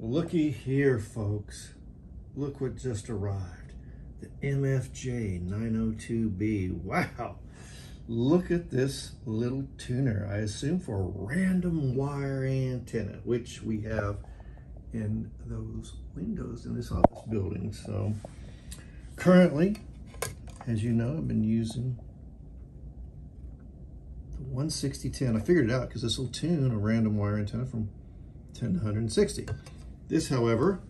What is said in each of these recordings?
Looky here, folks. Look what just arrived. The MFJ 902B. Wow. Look at this little tuner. I assume for a random wire antenna, which we have in those windows in this office building. So currently, as you know, I've been using the 16010. I figured it out because this will tune a random wire antenna from 10 to 160. This, however,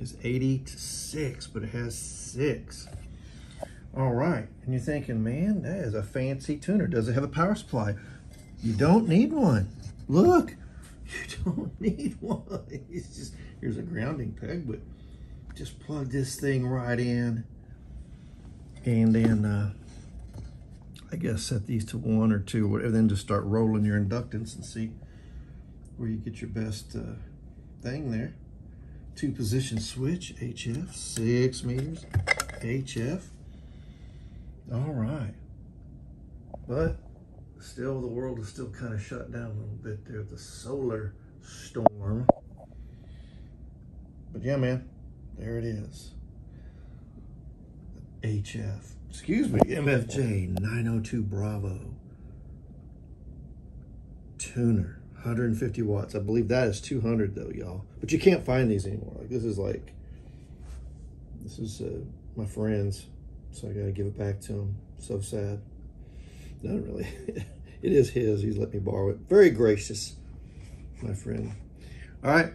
is 80 to 6, but it has 6. All right, and you're thinking, man, that is a fancy tuner. Does it have a power supply? You don't need one. Look, you don't need one. It's just, here's a grounding peg, but just plug this thing right in. And then, uh, I guess set these to one or two, whatever, then just start rolling your inductance and see where you get your best uh, thing there. Two position switch, HF, six meters, HF. All right. But still, the world is still kind of shut down a little bit there. The solar storm. But yeah, man, there it is. HF, excuse me, MFJ 902 Bravo tuner. 150 watts. I believe that is 200 though, y'all. But you can't find these anymore. Like this is like, this is uh, my friend's, so I gotta give it back to him. So sad. Not really. it is his. He's let me borrow it. Very gracious, my friend. All right,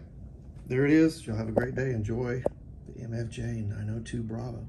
there it is. Y'all have a great day. Enjoy the MFJ 902 Bravo.